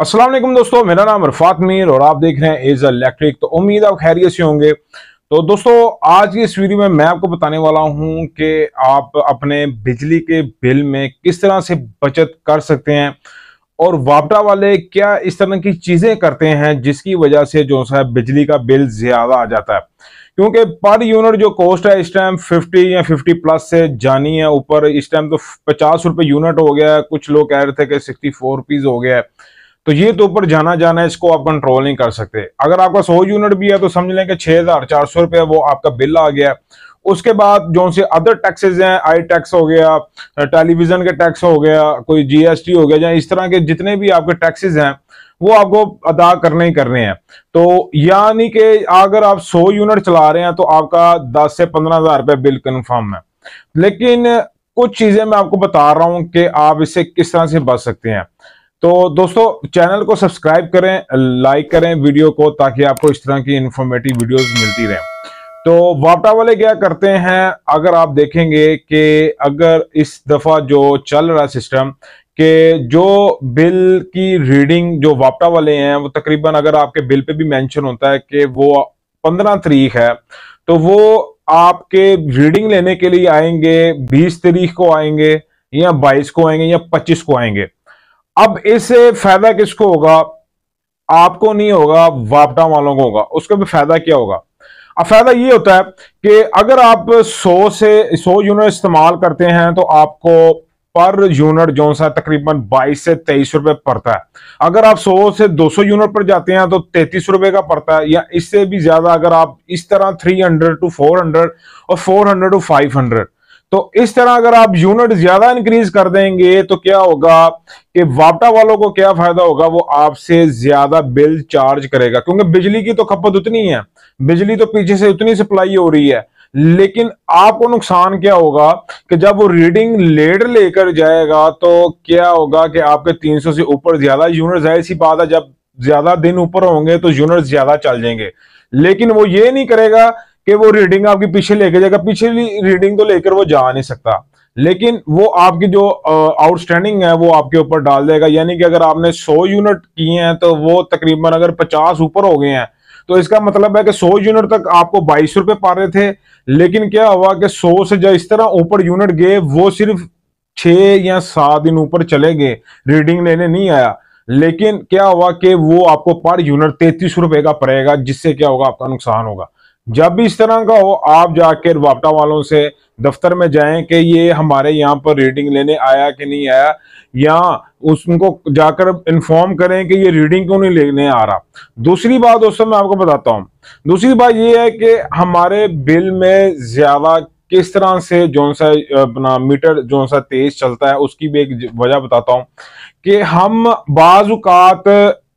वालेकुम दोस्तों, मेरा नाम रफात मीर और आप देख रहे हैं एज इलेक्ट्रिक तो उम्मीद आप खैरियत से होंगे। तो दोस्तों, आज की इस वीडियो में मैं आपको बताने वाला हूँ कि आप अपने बिजली के बिल में किस तरह से बचत कर सकते हैं और वापटा वाले क्या इस तरह की चीज़ें करते हैं जिसकी वजह से जो है बिजली का बिल ज़्यादा आ जाता है। क्योंकि पर यूनिट जो कॉस्ट है, इस टाइम 50 या 50 प्लस से जानी है। ऊपर इस टाइम तो पचास रुपये यूनिट हो गया है। कुछ लोग कह रहे थे कि सिक्सटी फोर रुपीज़ हो गया है। तो ये तो ऊपर जाना जाना है, इसको आप कंट्रोल नहीं कर सकते। अगर आपका सौ यूनिट भी है तो समझ लें कि छह हज़ार चार सौ रुपया वो आपका बिल आ गया। उसके बाद जो से अदर टैक्सेस हैं आई टैक्स हो गया टेलीविज़न के टैक्स हो गया, कोई जीएसटी हो गया, या इस तरह के जितने भी आपके टैक्सेस हैं, वो आपको अदा करने ही करने हैं। तो यानी कि अगर आप 100 यूनिट चला रहे हैं तो आपका 10 से पंद्रह हज़ार रुपए बिल कन्फर्म है। लेकिन कुछ चीज़ें मैं आपको बता रहा हूँ कि आप इससे किस तरह से बच सकते हैं। तो दोस्तों, चैनल को सब्सक्राइब करें, लाइक करें वीडियो को ताकि आपको इस तरह की इंफॉर्मेटिव वीडियोस मिलती रहे। तो वापटा वाले क्या करते हैं, अगर आप देखेंगे कि अगर इस दफ़ा जो चल रहा सिस्टम कि जो बिल की रीडिंग जो वापटा वाले हैं, वो तकरीबन अगर आपके बिल पे भी मेंशन होता है कि वो पंद्रह तारीख है तो वो आपके रीडिंग लेने के लिए आएँगे, बीस तारीख को आएँगे या बाईस को आएँगे या पच्चीस को आएँगे। अब इससे फ़ायदा किसको होगा? आपको नहीं होगा, वापटा वालों को होगा। उसका भी फ़ायदा क्या होगा? अब फ़ायदा ये होता है कि अगर आप 100 से 100 यूनिट इस्तेमाल करते हैं तो आपको पर यूनिट जो सा तकरीबन 22 से तेईस रुपए पड़ता है। अगर आप 100 से 200 यूनिट पर जाते हैं तो तैतीस रुपए का पड़ता है, या इससे भी ज़्यादा अगर आप इस तरह 300 टू 400 और 400 टू 500 तो इस तरह अगर आप यूनिट ज़्यादा इंक्रीज कर देंगे तो क्या होगा कि वापटा वालों को क्या फ़ायदा होगा? वो आपसे ज़्यादा बिल चार्ज करेगा। क्योंकि बिजली की तो खपत उतनी है। बिजली तो पीछे से उतनी सप्लाई हो रही है। लेकिन आपको नुकसान क्या होगा कि जब वो रीडिंग लेट लेकर जाएगा तो क्या होगा कि आपके 300 से ऊपर ज़्यादा यूनिट ज़ाहिर सी बात है, जब ज़्यादा दिन ऊपर होंगे तो यूनिट ज़्यादा चल जाएँगे। लेकिन वो ये नहीं करेगा कि वो रीडिंग आपकी पीछे लेके जाएगा। पिछली रीडिंग तो लेकर वो जा नहीं सकता। लेकिन वो आपकी जो आउटस्टैंडिंग है, वो आपके ऊपर डाल देगा। यानी कि अगर आपने 100 यूनिट किए हैं तो वो तकरीबन अगर 50 ऊपर हो गए हैं तो इसका मतलब है कि 100 यूनिट तक आपको बाईस रुपए पा रहे थे। लेकिन क्या हुआ कि 100 से जो इस तरह ऊपर यूनिट गए, वो सिर्फ़ छह या सात दिन ऊपर चले गए। रीडिंग लेने नहीं आया। लेकिन क्या हुआ कि वो आपको पर यूनिट तैतीस रुपए का पड़ेगा, जिससे क्या होगा, आपका नुकसान होगा। जब भी इस तरह का हो, आप जाकर वापटा वालों से दफ्तर में जाएँ कि ये हमारे यहाँ पर रीडिंग लेने आया कि नहीं आया, या उसको जाकर इन्फॉर्म करें कि ये रीडिंग क्यों नहीं लेने आ रहा। दूसरी बात दोस्तों मैं आपको बताता हूँ। दूसरी बात ये है कि हमारे बिल में ज़्यादा किस तरह से जो सा, अपना मीटर जो सा तेज चलता है, उसकी भी एक वजह बताता हूँ कि हम बाजुकात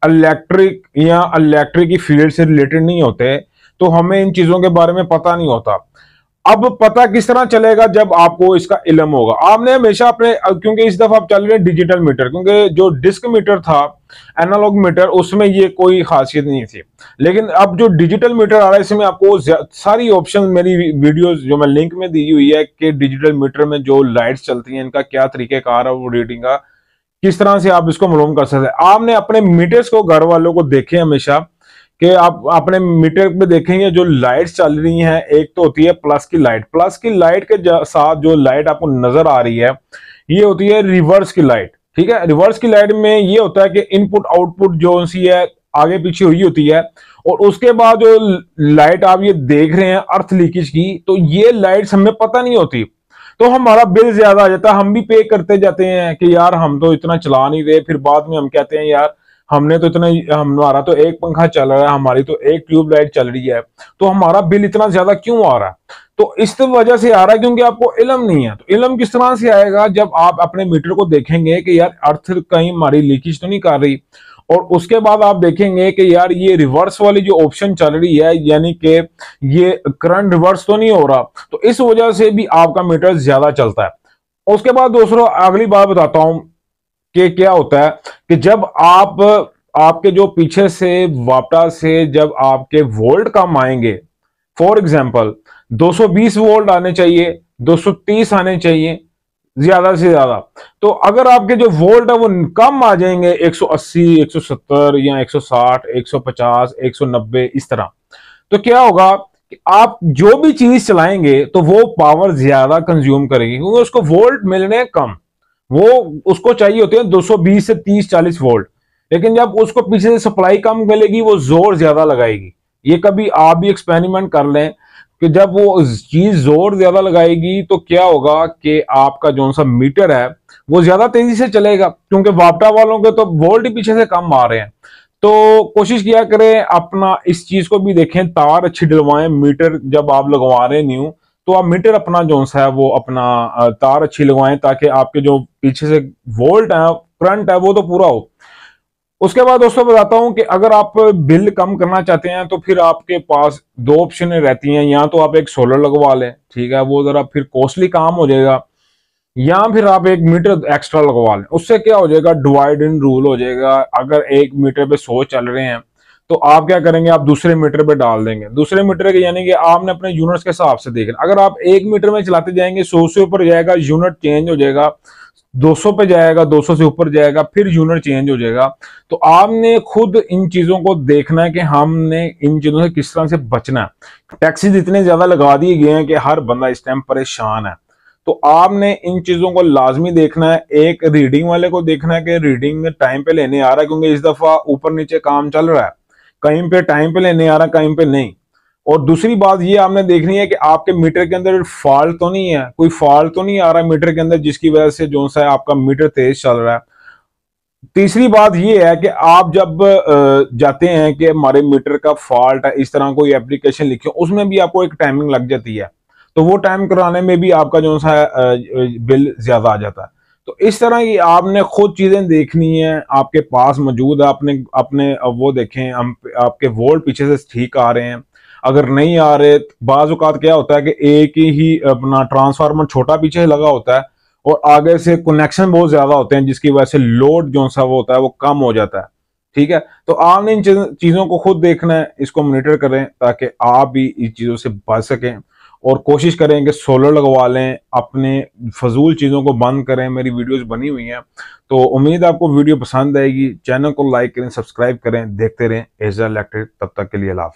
इलेक्ट्रिक या इलेक्ट्रिक की फ़ील्ड से रिलेटेड नहीं होते। तो हमें इन चीज़ों के बारे में पता नहीं होता। अब पता किस तरह चलेगा जब आपको इसका इलम होगा। आपने हमेशा अपने क्योंकि इस दफ़ा आप चल रहे डिजिटल मीटर क्योंकि जो डिस्क मीटर था एनालॉग मीटर उसमें ये कोई खासियत नहीं थी। लेकिन अब जो डिजिटल मीटर आ रहा है, इसमें आपको सारी ऑप्शन मेरी वीडियोस जो मैं लिंक में दी हुई है कि डिजिटल मीटर में जो लाइट्स चलती हैं, इनका क्या तरीकेकार है, वो रीडिंग का, किस तरह से आप इसको मालूम कर सकते हैं। आपने अपने मीटर्स को, घर वालों को देखे हमेशा कि आप अपने मीटर पे देखेंगे जो लाइट्स चल रही हैं, एक तो होती है प्लस की लाइट प्लस की लाइट के साथ जो लाइट आपको नज़र आ रही है, ये होती है रिवर्स की लाइट ठीक है? रिवर्स की लाइट में ये होता है कि इनपुट आउटपुट जो सी है, आगे पीछे हुई होती है और उसके बाद जो लाइट आप ये देख रहे हैं अर्थ लीकेज की तो ये लाइट्स हमें पता नहीं होती। तो हमारा बिल ज़्यादा आ जाता है, हम भी पे करते जाते हैं कि यार हम तो इतना चला नहीं रहे, फिर बाद में हम कहते हैं, यार हमने तो इतना हमारा तो एक पंखा चल रहा है, हमारी तो एक ट्यूबलाइट चल रही है। तो हमारा बिल इतना ज़्यादा क्यों आ रहा है? तो इस वजह से आ रहा है क्योंकि आपको इलम नहीं है। तो इलम किस तरह से आएगा? जब आप अपने मीटर को देखेंगे कि यार अर्थ कहीं हमारी लीकेज तो नहीं कर रही, और उसके बाद आप देखेंगे कि यार ये रिवर्स वाली जो ऑप्शन चल रही है, यानी कि ये करंट रिवर्स तो नहीं हो रहा तो इस वजह से भी आपका मीटर ज़्यादा चलता है। उसके बाद दोस्तों अगली बात बताता हूँ कि क्या होता है। कि जब आप आपके जो पीछे से वापटा से जब आपके वोल्ट कम आएँगे फॉर एग्ज़ाम्पल 220 वोल्ट आने चाहिए 230 आने चाहिए ज़्यादा से ज़्यादा। तो अगर आपके जो वोल्ट है वो कम आ जाएँगे 180, 170 या 160, 150, 190 इस तरह तो क्या होगा कि आप जो भी चीज़ चलाएँगे तो वो पावर ज़्यादा कंज्यूम करेगी क्योंकि उसको वोल्ट मिलने कम। वो उसको चाहिए होते हैं 220 से 30 40 वोल्ट। लेकिन जब उसको पीछे से सप्लाई कम मिलेगी, वो ज़ोर ज़्यादा लगाएगी। ये कभी आप भी एक्सपेरिमेंट कर लें कि जब वो चीज़ ज़ोर ज़्यादा लगाएगी तो क्या होगा कि आपका जो सा मीटर है, वो ज़्यादा तेज़ी से चलेगा, क्योंकि वापटा वालों के तो वोल्ट पीछे से कम आ रहे हैं। तो कोशिश किया करें अपना इस चीज़ को भी देखें, तार अच्छी डलवाएँ मीटर जब आप लगवा रहे न्यू तो आप मीटर अपना जो है वो अपना तार अच्छी लगवाएँ ताकि आपके जो पीछे से वोल्ट है करंट है, वो तो पूरा हो। उसके बाद दोस्तों बताता हूँ कि अगर आप बिल कम करना चाहते हैं तो फिर आपके पास दो ऑप्शन रहती हैं। या तो आप एक सोलर लगवा लें, ठीक है, वो जरा फिर कॉस्टली काम हो जाएगा। या फिर आप एक मीटर एक्स्ट्रा लगवा लें, उससे क्या हो जाएगा डिवाइड इन रूल हो जाएगा। अगर एक मीटर पे सौ चल रहे हैं तो आप क्या करेंगे, आप दूसरे मीटर पे डाल देंगे। दूसरे मीटर के यानी कि आपने अपने यूनिट्स के हिसाब से देखना। अगर आप एक मीटर में चलाते जाएँगे, सौ से ऊपर जाएगा यूनिट चेंज हो जाएगा। 200 पे जाएगा 200 से ऊपर जाएगा, फिर यूनिट चेंज हो जाएगा। तो आपने खुद इन चीज़ों को देखना है कि हमने इन चीज़ों से किस तरह से बचना है। टैक्सीज इतने ज़्यादा लगा दिए गए हैं कि हर बंदा इस टाइम परेशान है। तो आपने इन चीज़ों को लाजमी देखना है। एक रीडिंग वाले को देखना है कि रीडिंग टाइम पे लेने आ रहा है, क्योंकि इस दफ़ा ऊपर नीचे काम चल रहा है। कहीं पे टाइम पे लेने आ रहा है कहीं पे नहीं। और दूसरी बात ये आपने देखनी है कि आपके मीटर के अंदर फॉल्ट तो नहीं है, कोई फॉल्ट तो नहीं आ रहा मीटर के अंदर, जिसकी वजह से जो सा आपका मीटर तेज चल रहा है। तीसरी बात ये है कि आप जब जाते हैं कि हमारे मीटर का फॉल्ट है, इस तरह कोई एप्लीकेशन लिखे उसमें भी आपको एक टाइमिंग लग जाती है। तो वो टाइम कराने में भी आपका जो सा बिल ज़्यादा आ जाता है। तो इस तरह की आपने खुद चीज़ें देखनी है, आपके पास मौजूद है अपने अपने वो देखें, हम आपके वोल्ट पीछे से ठीक आ रहे हैं। अगर नहीं आ रहे बाजुकात क्या होता है कि एक ही अपना ट्रांसफार्मर छोटा पीछे लगा होता है और आगे से कनेक्शन बहुत ज़्यादा होते हैं, जिसकी वजह से लोड जो सा वो होता है, वो कम हो जाता है। ठीक है? तो आपने इन चीज़ों को खुद देखना है, इसको मोनिटर करें ताकि आप भी इन चीज़ों से बच सकें। और कोशिश करें कि सोलर लगवा लें, अपने फजूल चीज़ों को बंद करें। मेरी वीडियोस बनी हुई हैं। तो उम्मीद आपको वीडियो पसंद आएगी। चैनल को लाइक करें, सब्सक्राइब करें। देखते रहें एजा इलेक्ट्रिक। तब तक के लिए लाभ